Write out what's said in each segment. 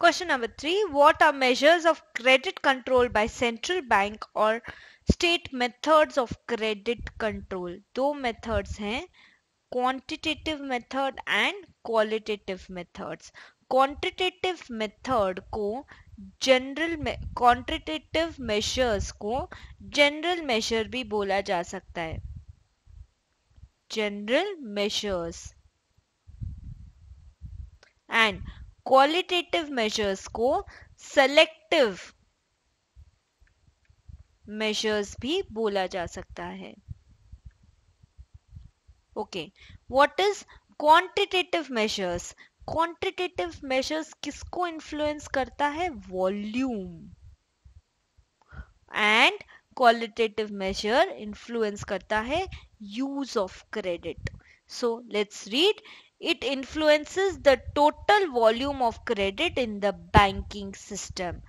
Question number three What are measures of credit control by central bank or state methods of credit control? दो methods हैं quantitative method and qualitative methods. Quantitative method को general quantitative measures को general measure भी बोला जा सकता है general measures and qualitative measures को सेलेक्टिव मेजर्स भी बोला जा सकता है। Okay what is quantitative measures quantitative measures किसको इन्फ्लुएंस करता है? Volume and qualitative measure influence करता है use of credit so let's read it influences the total volume of credit in the banking system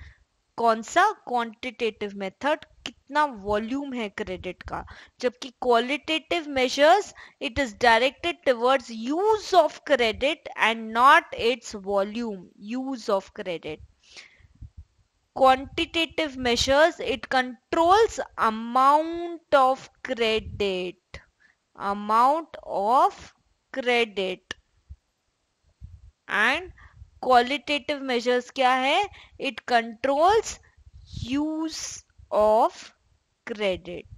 कौन सा क्वांटिटेटिव मेथड कितना volume है credit का जबकि qualitative measures it is directed towards use of credit and not its volume use of credit quantitative measures it controls amount of credit amount of credit And qualitative measures क्या है? It controls use of credit